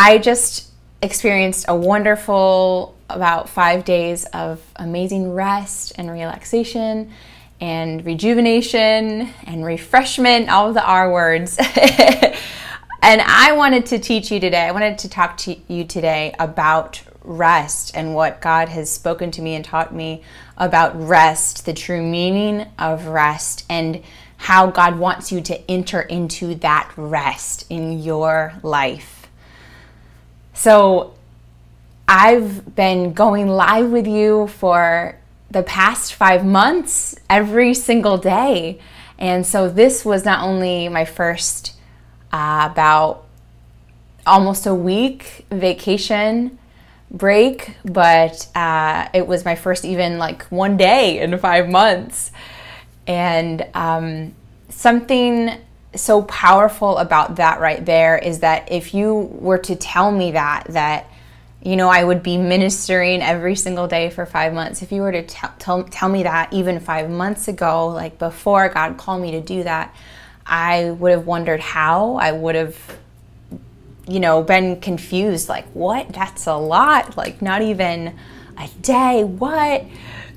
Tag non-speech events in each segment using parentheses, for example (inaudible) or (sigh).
I just experienced a wonderful about five days of amazing rest and relaxation and rejuvenation and refreshment, all of the R words. (laughs) and I wanted to teach you today, I wanted to talk to you today about rest and what God has spoken to me and taught me about rest, the true meaning of rest, and how God wants you to enter into that rest in your life. So, I've been going live with you for the past five months every single day. And so, this was not only my first uh, about almost a week vacation break, but uh, it was my first even like one day in five months. And um, something so powerful about that right there is that if you were to tell me that, that, you know, I would be ministering every single day for five months. If you were to t- tell, tell me that even five months ago, like before God called me to do that, I would have wondered how. I would have you know, been confused like, what? That's a lot. Like, not even a day. What?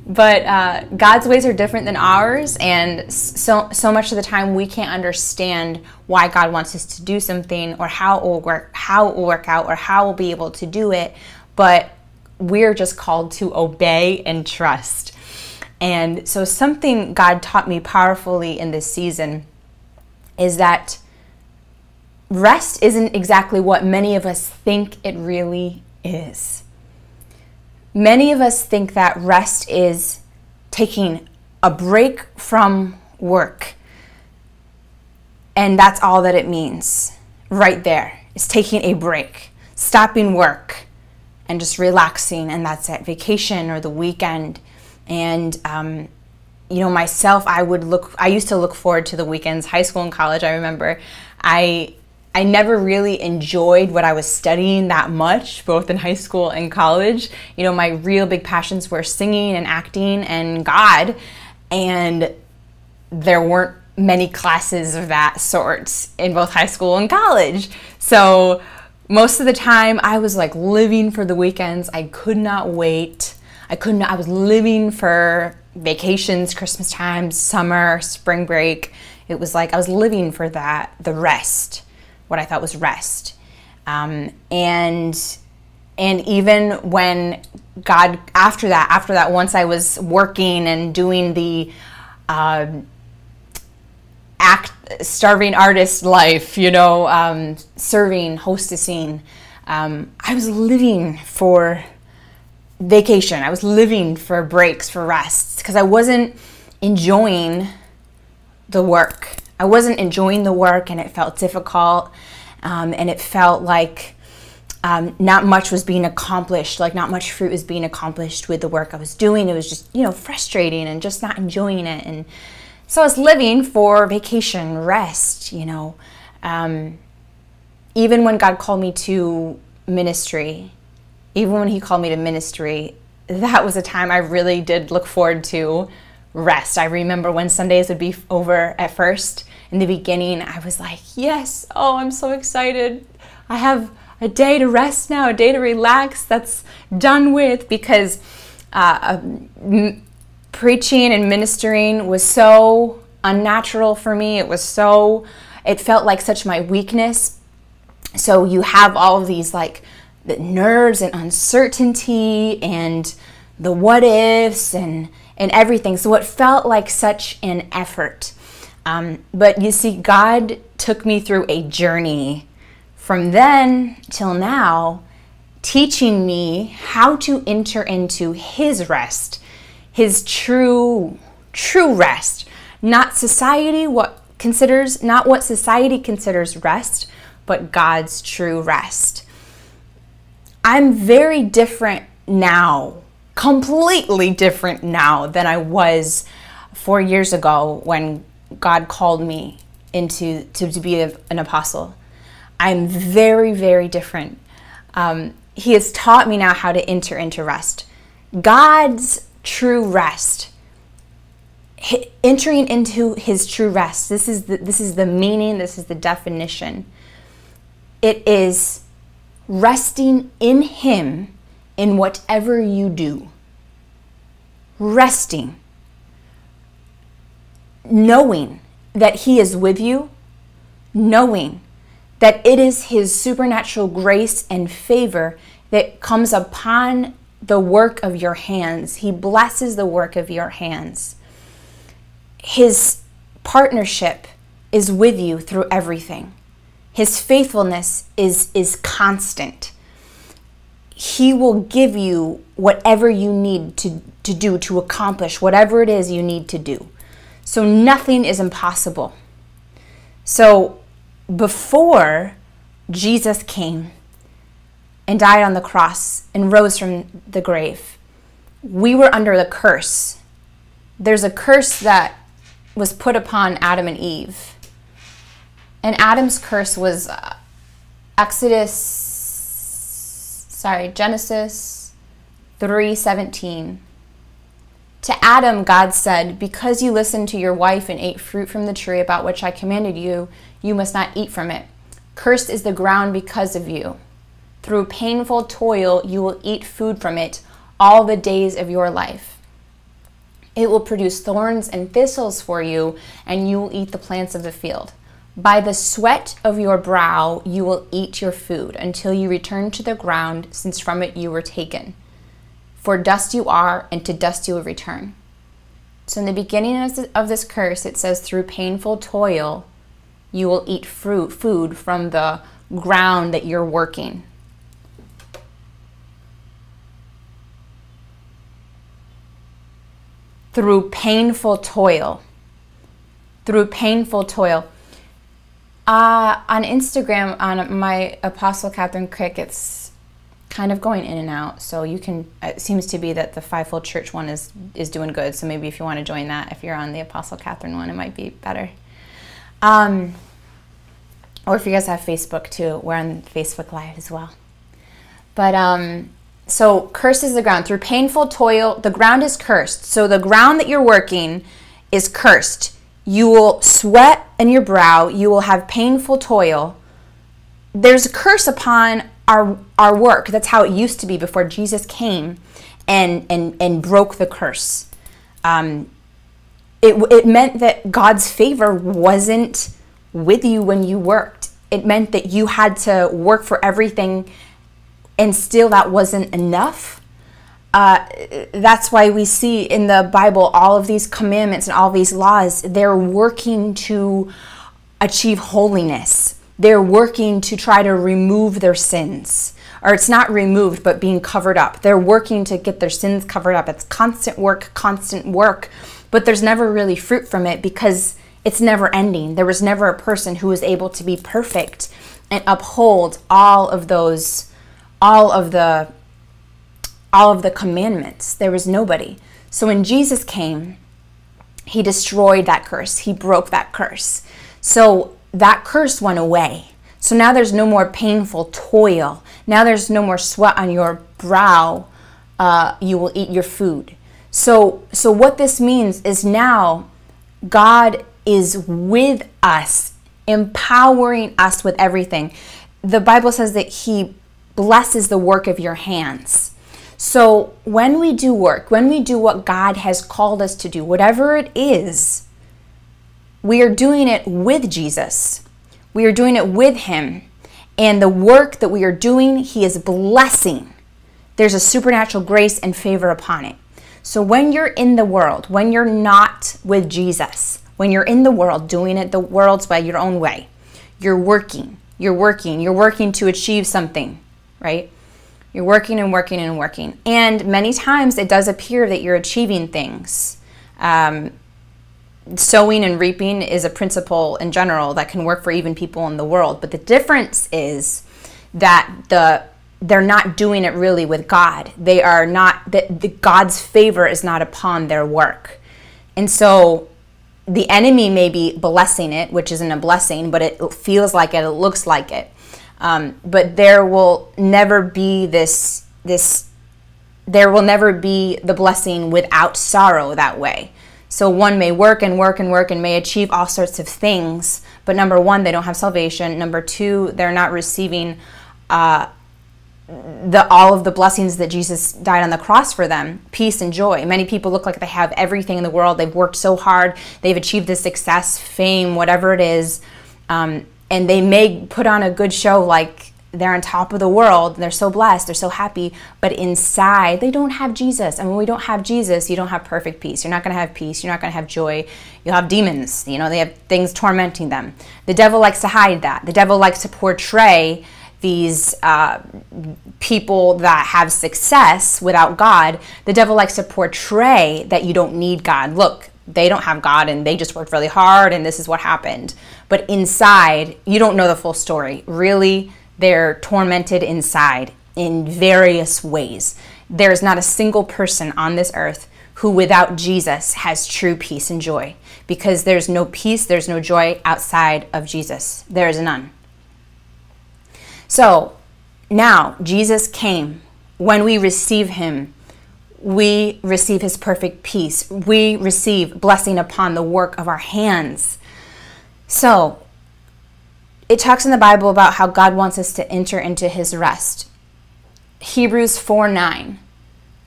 But uh, God's ways are different than ours, and so so much of the time we can't understand why God wants us to do something, or how it will work, how it will work out, or how we'll be able to do it. But we're just called to obey and trust. And so, something God taught me powerfully in this season is that rest isn't exactly what many of us think it really is. Many of us think that rest is taking a break from work. And that's all that it means right there. Is taking a break, stopping work, and just relaxing, and that's it. Vacation or the weekend. And, um, you know, myself, I would look, I used to look forward to the weekends, high school and college. I remember I I never really enjoyed what I was studying that much, both in high school and college. You know, my real big passions were singing and acting and God, and there weren't many classes of that sort in both high school and college. So, most of the time, I was like living for the weekends. I could not wait. I couldn't, I was living for vacations, Christmas time, summer, spring break. It was like I was living for that, the rest what I thought was rest. Um, and and even when God after that after that once I was working and doing the uh, act starving artist life, you know, um, serving, hostessing, um, I was living for vacation. I was living for breaks, for rests, because I wasn't enjoying the work. I wasn't enjoying the work and it felt difficult um, and it felt like um, not much was being accomplished, like not much fruit was being accomplished with the work I was doing. It was just, you know, frustrating and just not enjoying it. And so I was living for vacation, rest, you know. Um, even when God called me to ministry, even when He called me to ministry, that was a time I really did look forward to rest. I remember when Sundays would be over at first. In the beginning, I was like, yes, oh, I'm so excited. I have a day to rest now, a day to relax that's done with because uh, m- preaching and ministering was so unnatural for me. It was so, it felt like such my weakness. So you have all of these like the nerves and uncertainty and the what ifs and and everything. So it felt like such an effort. Um, but you see, God took me through a journey from then till now, teaching me how to enter into His rest, His true, true rest. Not society, what considers, not what society considers rest, but God's true rest. I'm very different now completely different now than I was four years ago when God called me into to, to be a, an apostle. I'm very, very different. Um, he has taught me now how to enter into rest. God's true rest. entering into his true rest. This is the, this is the meaning, this is the definition. It is resting in Him in whatever you do. Resting. Knowing that He is with you, knowing that it is His supernatural grace and favor that comes upon the work of your hands. He blesses the work of your hands. His partnership is with you through everything. His faithfulness is, is constant. He will give you whatever you need to, to do to accomplish whatever it is you need to do. So nothing is impossible. So before Jesus came and died on the cross and rose from the grave, we were under the curse. There's a curse that was put upon Adam and Eve. And Adam's curse was uh, Exodus sorry, Genesis 3:17. To Adam, God said, Because you listened to your wife and ate fruit from the tree about which I commanded you, you must not eat from it. Cursed is the ground because of you. Through painful toil, you will eat food from it all the days of your life. It will produce thorns and thistles for you, and you will eat the plants of the field. By the sweat of your brow, you will eat your food until you return to the ground, since from it you were taken. For dust you are, and to dust you will return. So, in the beginning of this curse, it says, Through painful toil, you will eat fruit, food from the ground that you're working. Through painful toil. Through painful toil. Uh, on Instagram, on my Apostle Kathryn Krick, it's kind of going in and out. So you can. It seems to be that the Fivefold Church one is is doing good. So maybe if you want to join that, if you're on the Apostle Kathryn one, it might be better. Um, or if you guys have Facebook too, we're on Facebook Live as well. But um, so cursed is the ground through painful toil. The ground is cursed. So the ground that you're working is cursed. You will sweat in your brow. You will have painful toil. There's a curse upon our our work. That's how it used to be before Jesus came and and and broke the curse. Um, it it meant that God's favor wasn't with you when you worked. It meant that you had to work for everything, and still that wasn't enough. Uh, that's why we see in the Bible all of these commandments and all these laws, they're working to achieve holiness. They're working to try to remove their sins. Or it's not removed, but being covered up. They're working to get their sins covered up. It's constant work, constant work, but there's never really fruit from it because it's never ending. There was never a person who was able to be perfect and uphold all of those, all of the all of the commandments. There was nobody. So when Jesus came, he destroyed that curse. He broke that curse. So that curse went away. So now there's no more painful toil. Now there's no more sweat on your brow. Uh, you will eat your food. So, so what this means is now God is with us, empowering us with everything. The Bible says that He blesses the work of your hands. So when we do work, when we do what God has called us to do, whatever it is, we are doing it with Jesus. We are doing it with Him. And the work that we are doing, He is blessing. There's a supernatural grace and favor upon it. So when you're in the world, when you're not with Jesus, when you're in the world doing it the world's way, your own way, you're working, you're working, you're working to achieve something, right? You're working and working and working. And many times it does appear that you're achieving things. Um, sowing and reaping is a principle in general that can work for even people in the world. But the difference is that the they're not doing it really with God. They are not that the God's favor is not upon their work. And so the enemy may be blessing it, which isn't a blessing, but it feels like it, it looks like it. Um, but there will never be this this there will never be the blessing without sorrow that way. So one may work and work and work and may achieve all sorts of things, but number one, they don't have salvation. Number two, they're not receiving uh, the all of the blessings that Jesus died on the cross for them, peace and joy. Many people look like they have everything in the world. They've worked so hard, they've achieved this success, fame, whatever it is, um, and they may put on a good show like they're on top of the world. They're so blessed, they're so happy, but inside they don't have Jesus. And when we don't have Jesus, you don't have perfect peace. You're not going to have peace. You're not going to have joy. You'll have demons. You know, they have things tormenting them. The devil likes to hide that. The devil likes to portray these uh, people that have success without God, the devil likes to portray that you don't need God. Look, they don't have God and they just worked really hard and this is what happened. But inside, you don't know the full story. Really, they're tormented inside in various ways. There's not a single person on this earth who, without Jesus, has true peace and joy because there's no peace, there's no joy outside of Jesus. There is none. So now Jesus came. When we receive him, we receive his perfect peace. We receive blessing upon the work of our hands. So it talks in the Bible about how God wants us to enter into his rest. Hebrews 4 9.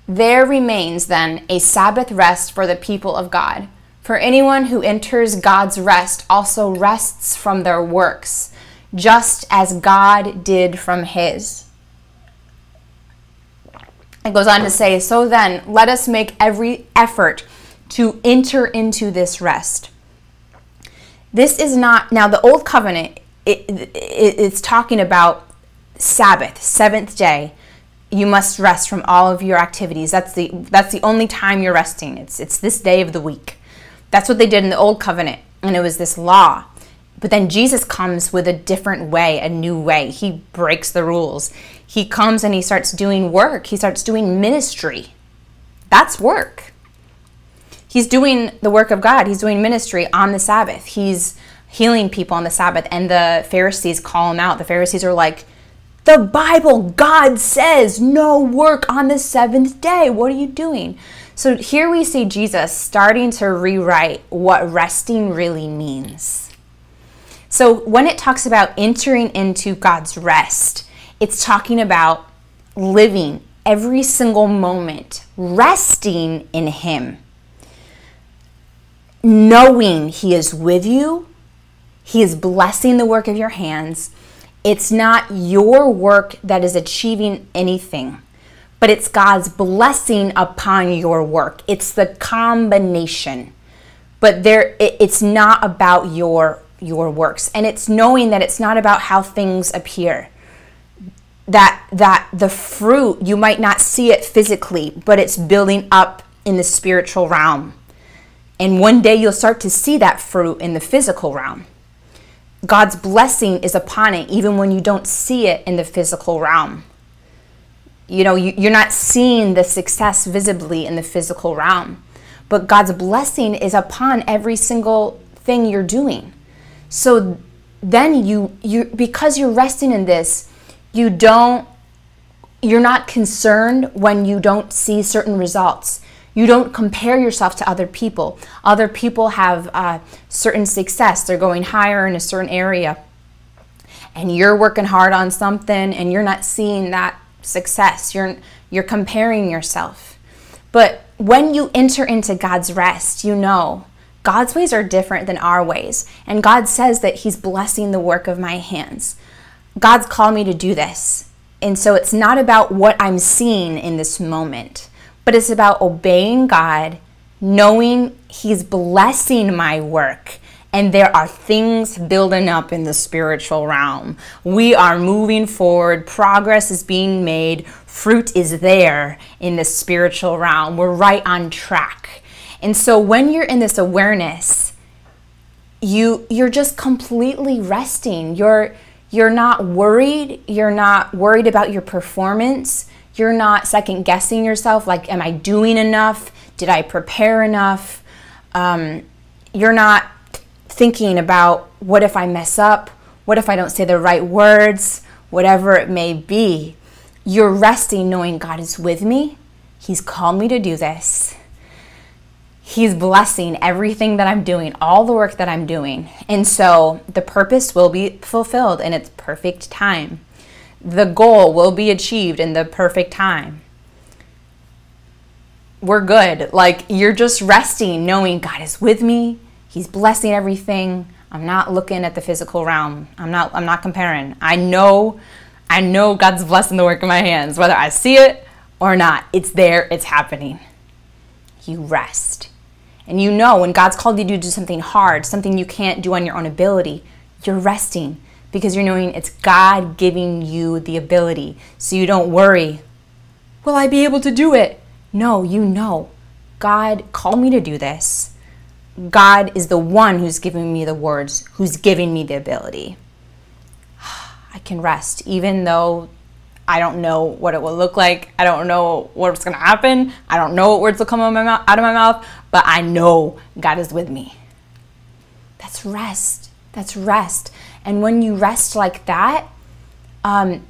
There remains then a Sabbath rest for the people of God. For anyone who enters God's rest also rests from their works just as God did from his. It goes on to say, So then, let us make every effort to enter into this rest. This is not, now the old covenant, it, it, it's talking about Sabbath, seventh day. You must rest from all of your activities. That's the, that's the only time you're resting. It's, it's this day of the week. That's what they did in the old covenant. And it was this law. But then Jesus comes with a different way, a new way. He breaks the rules. He comes and he starts doing work, he starts doing ministry. That's work. He's doing the work of God, he's doing ministry on the Sabbath. He's healing people on the Sabbath. And the Pharisees call him out. The Pharisees are like, the Bible, God says no work on the seventh day. What are you doing? So here we see Jesus starting to rewrite what resting really means. So when it talks about entering into God's rest, it's talking about living every single moment, resting in Him, knowing He is with you, He is blessing the work of your hands. It's not your work that is achieving anything, but it's God's blessing upon your work. It's the combination. But there, it's not about your your works. And it's knowing that it's not about how things appear. That that the fruit you might not see it physically, but it's building up in the spiritual realm. And one day you'll start to see that fruit in the physical realm. God's blessing is upon it even when you don't see it in the physical realm. You know, you, are not seeing the success visibly in the physical realm, but God's blessing is upon every single thing you're doing. So then you you because you're resting in this, you don't you're not concerned when you don't see certain results. You don't compare yourself to other people. Other people have uh, certain success. They're going higher in a certain area. And you're working hard on something and you're not seeing that success. You're, you're comparing yourself. But when you enter into God's rest, you know God's ways are different than our ways. And God says that He's blessing the work of my hands. God's called me to do this. And so it's not about what I'm seeing in this moment, but it's about obeying God, knowing He's blessing my work. And there are things building up in the spiritual realm. We are moving forward. Progress is being made. Fruit is there in the spiritual realm. We're right on track. And so when you're in this awareness, you you're just completely resting. You're you're not worried, you're not worried about your performance. You're not second guessing yourself like am I doing enough? Did I prepare enough? Um, you're not thinking about what if I mess up? What if I don't say the right words? Whatever it may be. You're resting knowing God is with me. He's called me to do this. He's blessing everything that I'm doing, all the work that I'm doing. And so the purpose will be fulfilled in its perfect time. The goal will be achieved in the perfect time. We're good. Like you're just resting, knowing God is with me. He's blessing everything. I'm not looking at the physical realm. I'm not I'm not comparing. I know I know God's blessing the work of my hands, whether I see it or not. It's there, it's happening. You rest. And you know when God's called you to do something hard, something you can't do on your own ability, you're resting because you're knowing it's God giving you the ability. So you don't worry, will I be able to do it? No, you know. God called me to do this. God is the one who's giving me the words, who's giving me the ability. (sighs) I can rest, even though I don't know what it will look like. I don't know what's going to happen. I don't know what words will come out of, my mouth, but I know God is with me. That's rest. That's rest. And when you rest like that, um,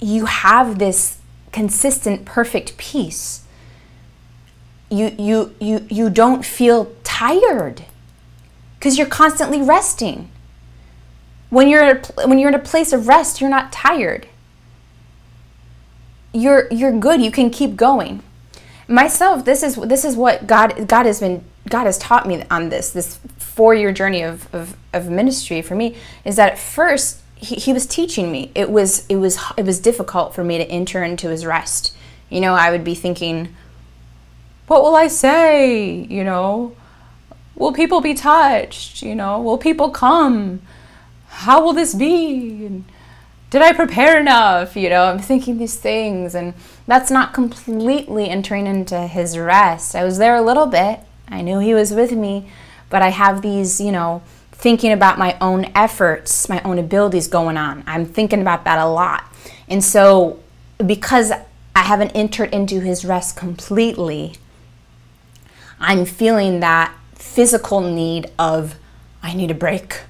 you have this consistent, perfect peace. You, you, you, you don't feel tired because you're constantly resting. When you're, when you're in a place of rest, you're not tired. You're, you're good. You can keep going. Myself, this is, this is what God, God has been God has taught me on this, this four year journey of, of, of, ministry for me, is that at first he, he was teaching me. It was, it, was, it was difficult for me to enter into his rest. You know, I would be thinking, what will I say? You know, will people be touched? You know, will people come? How will this be? And did I prepare enough? You know, I'm thinking these things, and that's not completely entering into his rest. I was there a little bit, I knew He was with me, but I have these, you know, thinking about my own efforts, my own abilities going on. I'm thinking about that a lot. And so, because I haven't entered into His rest completely, I'm feeling that physical need of, I need a break,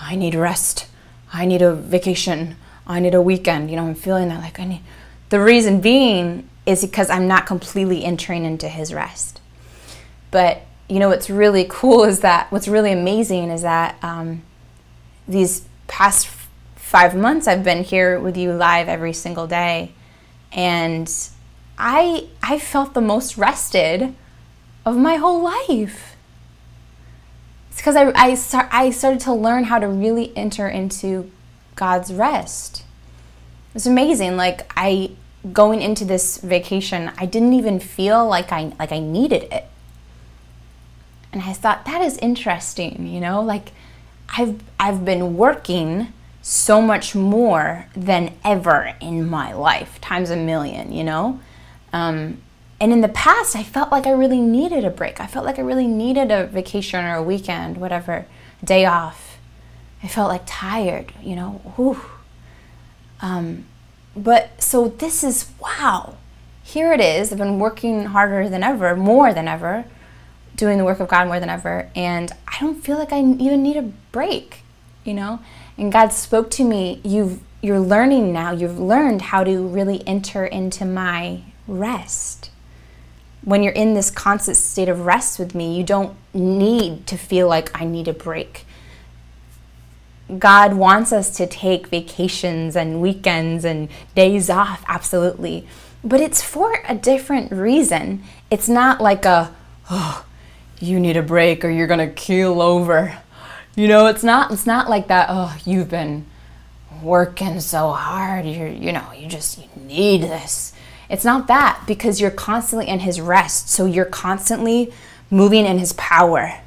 I need rest, I need a vacation, I need a weekend. You know, I'm feeling that like I need. The reason being is because I'm not completely entering into His rest. But you know what's really cool is that what's really amazing is that um, these past five months I've been here with you live every single day, and I I felt the most rested of my whole life. It's because I I, start, I started to learn how to really enter into God's rest. It's amazing. Like I going into this vacation, I didn't even feel like I like I needed it. And I thought that is interesting, you know, like I've I've been working so much more than ever in my life, times a million, you know? Um, and in the past, I felt like I really needed a break. I felt like I really needed a vacation or a weekend, whatever, day off. I felt like tired, you know? Um, but so this is wow. Here it is. I've been working harder than ever, more than ever doing the work of God more than ever, and I don't feel like I even need a break, you know? And God spoke to me, you've you're learning now, you've learned how to really enter into my rest. When you're in this constant state of rest with me, you don't need to feel like I need a break. God wants us to take vacations and weekends and days off, absolutely. But it's for a different reason. It's not like a, oh, you need a break or you're gonna keel over. You know, it's not it's not like that, oh, you've been working so hard, you're you know, you just you need this. It's not that because you're constantly in his rest, so you're constantly moving in his power.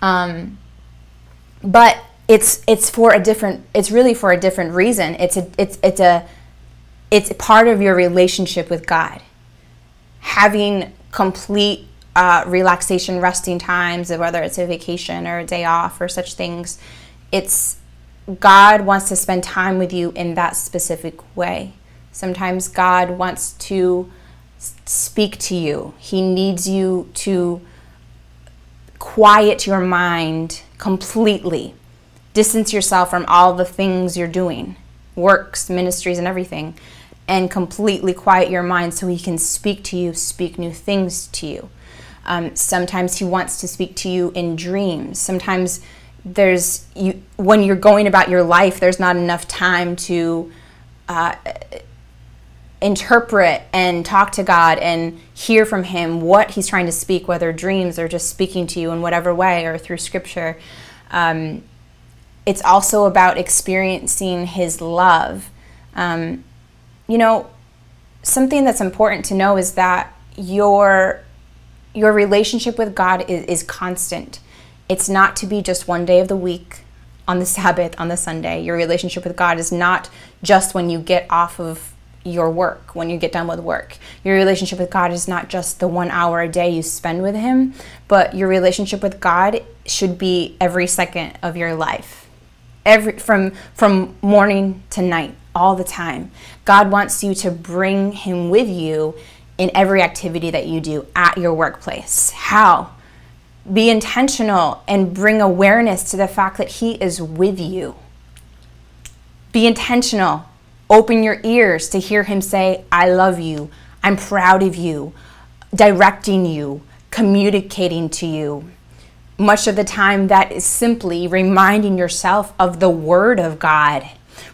Um, but it's it's for a different it's really for a different reason. It's a it's it's a it's part of your relationship with God. Having complete uh, relaxation, resting times, whether it's a vacation or a day off or such things. It's God wants to spend time with you in that specific way. Sometimes God wants to speak to you, He needs you to quiet your mind completely, distance yourself from all the things you're doing, works, ministries, and everything, and completely quiet your mind so He can speak to you, speak new things to you. Um, sometimes he wants to speak to you in dreams. Sometimes there's you when you're going about your life, there's not enough time to uh, interpret and talk to God and hear from Him what He's trying to speak, whether dreams or just speaking to you in whatever way or through Scripture. Um, it's also about experiencing His love. Um, you know, something that's important to know is that your your relationship with God is, is constant. It's not to be just one day of the week on the Sabbath, on the Sunday. Your relationship with God is not just when you get off of your work, when you get done with work. Your relationship with God is not just the one hour a day you spend with Him, but your relationship with God should be every second of your life. Every, from, from morning to night, all the time. God wants you to bring Him with you in every activity that you do at your workplace. How? Be intentional and bring awareness to the fact that He is with you. Be intentional. Open your ears to hear Him say, I love you. I'm proud of you. Directing you, communicating to you. Much of the time, that is simply reminding yourself of the Word of God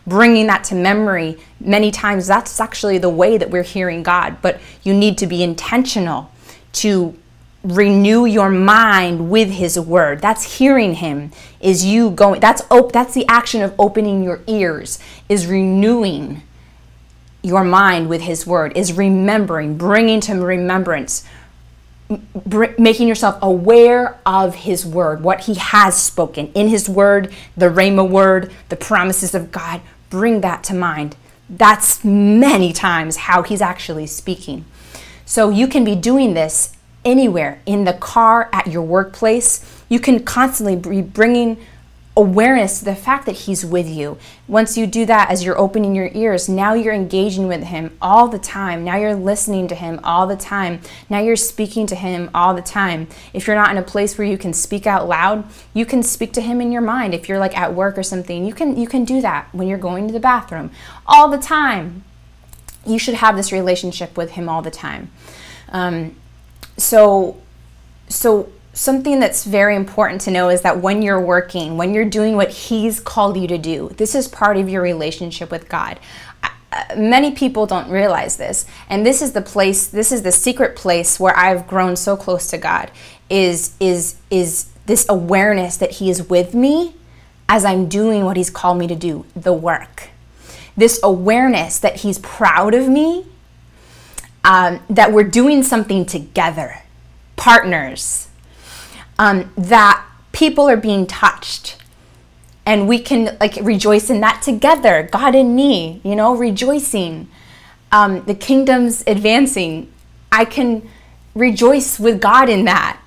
bringing that to memory many times that's actually the way that we're hearing god. But you need to be intentional to renew your mind with his word. That's hearing him is you going that's op- that's the action of opening your ears is renewing your mind with his word is remembering bringing to remembrance making yourself aware of his word, what he has spoken. In his word, the Rhema word, the promises of God, bring that to mind. That's many times how he's actually speaking. So you can be doing this anywhere in the car, at your workplace. You can constantly be bringing awareness to the fact that he's with you. Once you do that, as you're opening your ears, now you're engaging with him all the time. Now you're listening to him all the time. Now you're speaking to him all the time. If you're not in a place where you can speak out loud, you can speak to him in your mind. If you're like at work or something, you can you can do that when you're going to the bathroom all the time. You should have this relationship with him all the time. Um, so so something that's very important to know is that when you're working, when you're doing what He's called you to do, this is part of your relationship with God. Many people don't realize this, and this is the place, this is the secret place where I've grown so close to God. Is is is this awareness that He is with me as I'm doing what He's called me to do, the work. This awareness that He's proud of me, um, that we're doing something together, partners um, that people are being touched. And we can like rejoice in that together god and me you know rejoicing um, the kingdom's advancing. I can rejoice with god in that.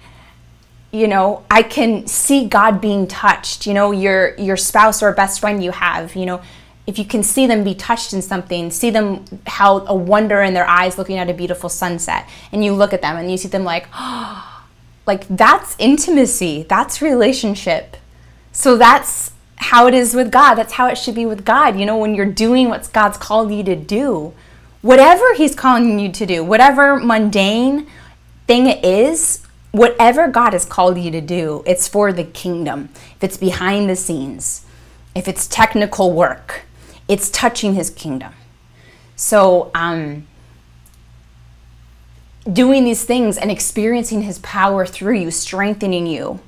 You know i can see god being touched. You know your your spouse or best friend you have you know if you can see them be touched in something see them how a wonder in their eyes looking at a beautiful sunset and you look at them and you see them like (gasps) oh like that's intimacy, that's relationship. So that's how it is with God. That's how it should be with God. You know, when you're doing what God's called you to do, whatever He's calling you to do, whatever mundane thing it is, whatever God has called you to do, it's for the kingdom. If it's behind the scenes, if it's technical work, it's touching His kingdom. So, um, doing these things and experiencing his power through you, strengthening you.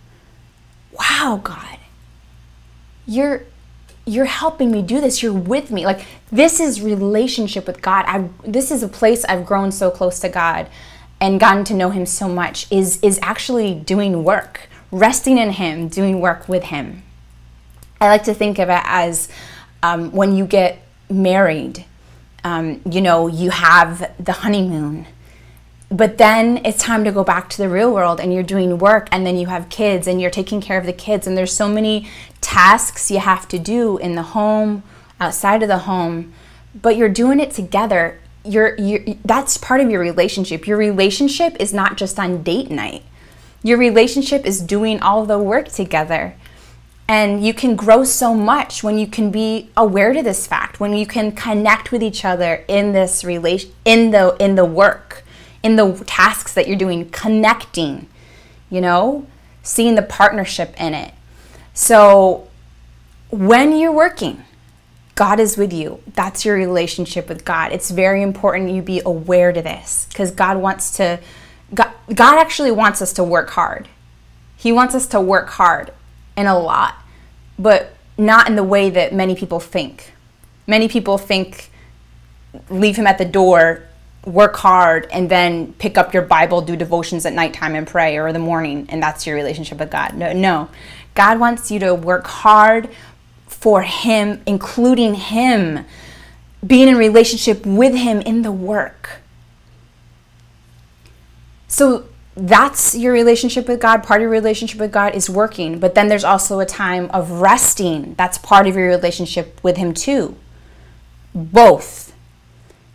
Wow, God. You're you're helping me do this. You're with me. Like this is relationship with God. I this is a place I've grown so close to God and gotten to know him so much is is actually doing work, resting in him, doing work with him. I like to think of it as um, when you get married, um, you know, you have the honeymoon but then it's time to go back to the real world and you're doing work and then you have kids and you're taking care of the kids and there's so many tasks you have to do in the home outside of the home but you're doing it together. You're, you're that's part of your relationship. Your relationship is not just on date night. Your relationship is doing all the work together. And you can grow so much when you can be aware to this fact when you can connect with each other in this relation in the in the work in the tasks that you're doing, connecting, you know, seeing the partnership in it. So when you're working, God is with you. That's your relationship with God. It's very important you be aware to this because God wants to, God, God actually wants us to work hard. He wants us to work hard and a lot, but not in the way that many people think. Many people think leave him at the door, work hard, and then pick up your Bible, do devotions at nighttime, and pray or in the morning, and that's your relationship with God. No, no. God wants you to work hard for Him, including Him, being in relationship with Him in the work. So that's your relationship with God. Part of your relationship with God is working, but then there's also a time of resting. That's part of your relationship with Him too. Both.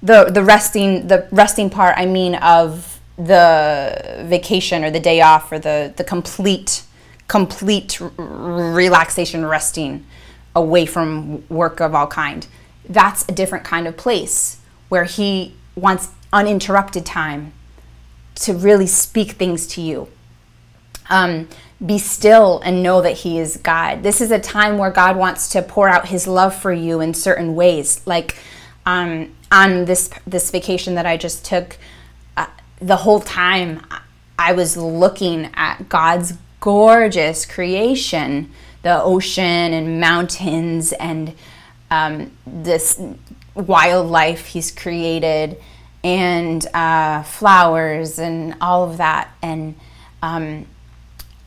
The the resting the resting part I mean of the vacation or the day off or the the complete complete relaxation resting away from work of all kind. That's a different kind of place where he wants uninterrupted time to really speak things to you. Um, be still and know that He is God. This is a time where God wants to pour out His love for you in certain ways. Like um, on this this vacation that I just took, uh, the whole time I was looking at God's gorgeous creation the ocean and mountains and um, this wildlife he's created and uh, flowers and all of that. And um,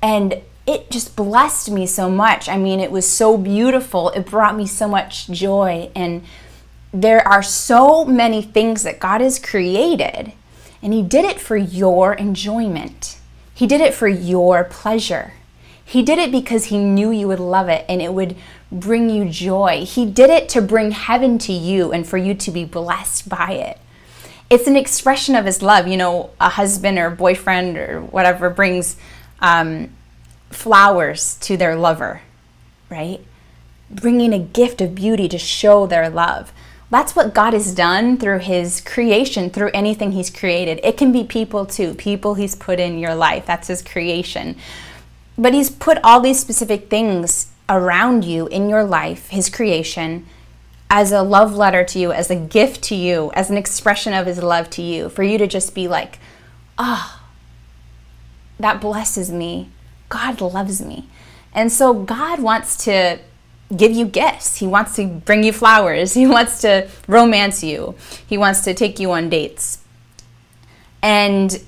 and it just blessed me so much. I mean it was so beautiful. It brought me so much joy. And there are so many things that god has created and he did it for your enjoyment he did it for your pleasure he did it because he knew you would love it and it would bring you joy. He did it to bring heaven to you and for you to be blessed by it. It's an expression of his love. You know, a husband or boyfriend or whatever brings um, flowers to their lover, right? Bringing a gift of beauty to show their love. That's what God has done through His creation, through anything He's created. It can be people too, people He's put in your life. That's His creation. But He's put all these specific things around you in your life, His creation, as a love letter to you, as a gift to you, as an expression of His love to you, for you to just be like, ah, oh, that blesses me. God loves me. And so God wants to give you gifts. He wants to bring you flowers. (laughs) He wants to romance you. He wants to take you on dates. And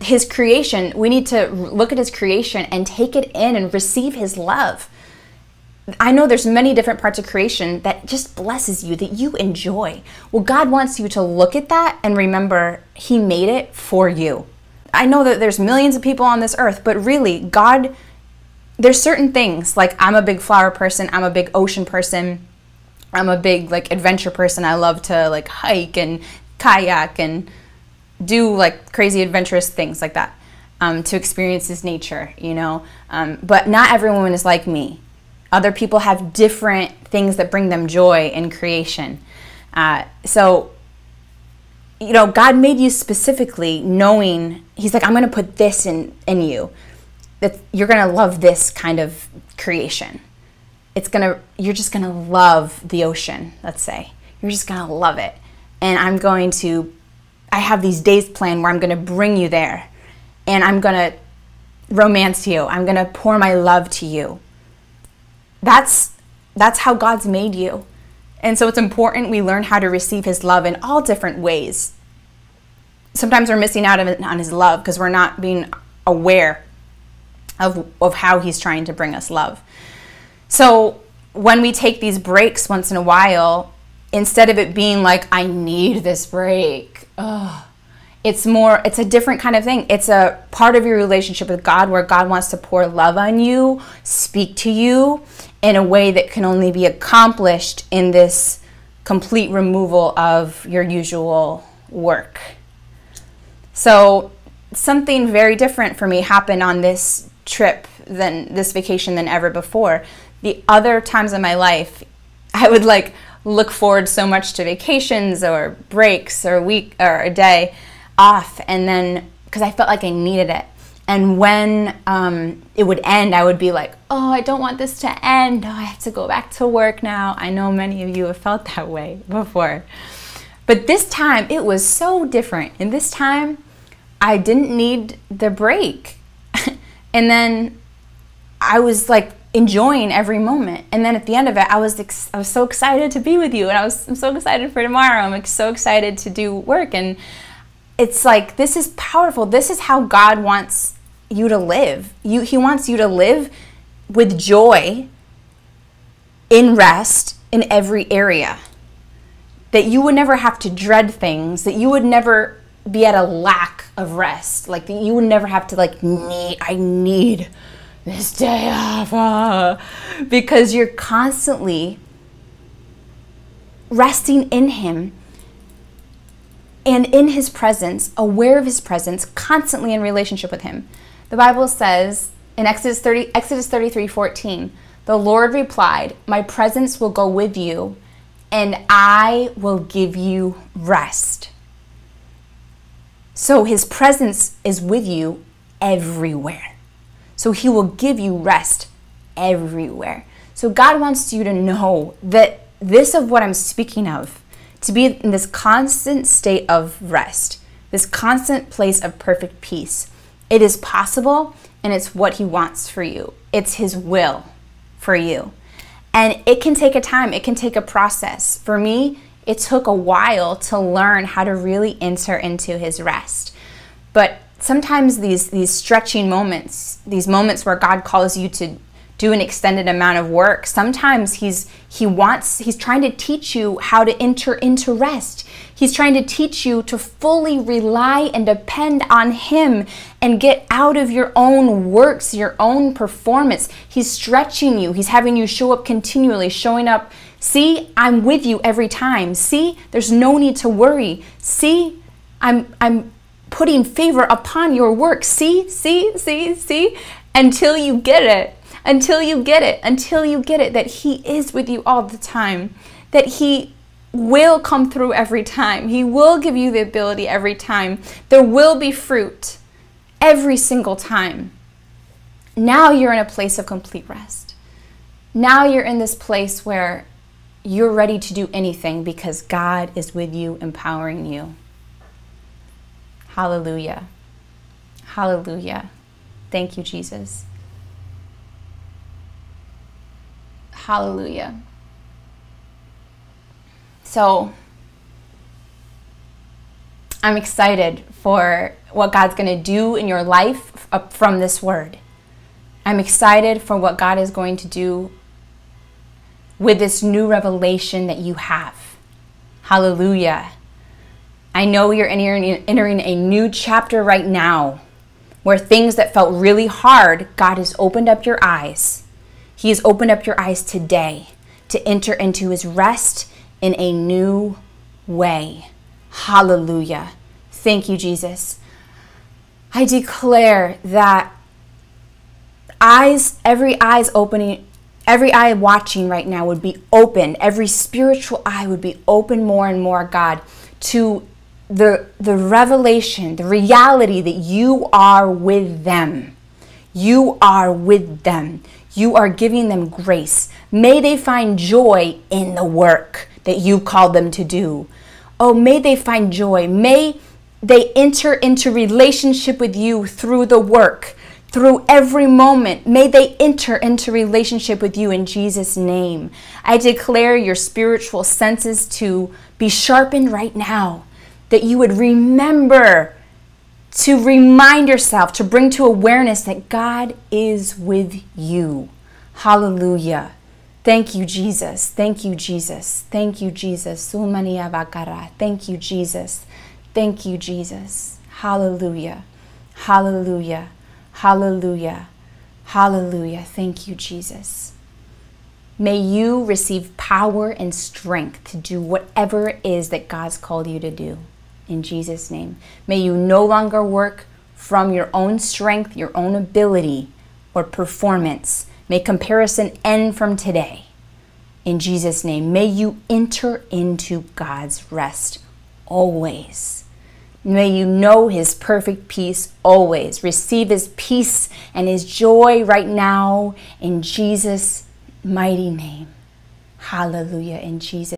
his creation, we need to look at his creation and take it in and receive his love. I know there's many different parts of creation that just blesses you, that you enjoy. Well, God wants you to look at that and remember he made it for you. I know that there's millions of people on this earth, but really, God, there's certain things like I'm a big flower person, I'm a big ocean person, I'm a big like adventure person. I love to like hike and kayak and do like crazy adventurous things like that um, to experience this nature, you know. Um, but not every woman is like me. Other people have different things that bring them joy in creation. Uh, so, you know, God made you specifically knowing, He's like, I'm going to put this in, in you. That you're going to love this kind of creation. It's going to, you're just going to love the ocean, let's say. You're just going to love it. And I'm going to I have these days planned where I'm going to bring you there and I'm going to romance you. I'm going to pour my love to you. That's that's how God's made you. And so it's important we learn how to receive his love in all different ways. Sometimes we're missing out on his love because we're not being aware of, of how he's trying to bring us love. So when we take these breaks once in a while, instead of it being like, I need this break, ugh, it's more, it's a different kind of thing. It's a part of your relationship with God where God wants to pour love on you, speak to you in a way that can only be accomplished in this complete removal of your usual work. So, something very different for me happened on this trip than this vacation than ever before. The other times in my life, I would like look forward so much to vacations or breaks or a week or a day off and then because I felt like I needed it. And when um, it would end, I would be like, oh, I don't want this to end. Oh, I have to go back to work now. I know many of you have felt that way before. But this time, it was so different. And this time, I didn't need the break. And then I was like enjoying every moment. And then at the end of it, I was ex- I was so excited to be with you, and I was I'm so excited for tomorrow. I'm so excited to do work, and it's like this is powerful. This is how God wants you to live. You, he wants you to live with joy in rest in every area. That you would never have to dread things, that you would never be at a lack of rest. Like you would never have to like need I need this day off uh, because you're constantly resting in him and in his presence, aware of his presence, constantly in relationship with him. The Bible says in Exodus 30 Exodus 33, 14, the Lord replied, My presence will go with you, and I will give you rest. So his presence is with you everywhere. So he will give you rest everywhere. So God wants you to know that this of what I'm speaking of, to be in this constant state of rest, this constant place of perfect peace. It is possible and it's what he wants for you. It's his will for you. And it can take a time, it can take a process. For me, it took a while to learn how to really enter into his rest. But sometimes these these stretching moments, these moments where God calls you to do an extended amount of work, sometimes he's he wants he's trying to teach you how to enter into rest. He's trying to teach you to fully rely and depend on him and get out of your own works, your own performance. He's stretching you. He's having you show up continually, showing up See, I'm with you every time. See, there's no need to worry. See, I'm I'm putting favor upon your work. See, see, see, see, until you get it. Until you get it. Until you get it that He is with you all the time. That He will come through every time. He will give you the ability every time. There will be fruit every single time. Now you're in a place of complete rest. Now you're in this place where you're ready to do anything because God is with you, empowering you. Hallelujah. Hallelujah. Thank you, Jesus. Hallelujah. So, I'm excited for what God's going to do in your life from this word. I'm excited for what God is going to do with this new revelation that you have. Hallelujah. I know you're entering, a new chapter right now where things that felt really hard, God has opened up your eyes. He has opened up your eyes today to enter into his rest in a new way. Hallelujah. Thank you, Jesus. I declare that eyes, every eyes opening, every eye watching right now would be open. Every spiritual eye would be open more and more, God, to the, the revelation, the reality that you are with them. You are with them. You are giving them grace. May they find joy in the work that you called them to do. Oh, may they find joy. May they enter into relationship with you through the work, through every moment. May they enter into relationship with you in Jesus' name. I declare your spiritual senses to be sharpened right now that you would remember to remind yourself, to bring to awareness that God is with you. Hallelujah. Thank you, Jesus. Thank you, Jesus. Thank you, Jesus. Thank you, Jesus. Thank you, Jesus. Hallelujah. Hallelujah. Hallelujah. Hallelujah. Thank you, Jesus. May you receive power and strength to do whatever it is that God's called you to do in Jesus' name. May you no longer work from your own strength, your own ability, or performance. May comparison end from today. In Jesus' name, may you enter into God's rest always. May you know his perfect peace always. Receive his peace and his joy right now in Jesus' mighty name. Hallelujah in Jesus.